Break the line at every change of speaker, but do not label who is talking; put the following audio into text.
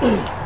嗯。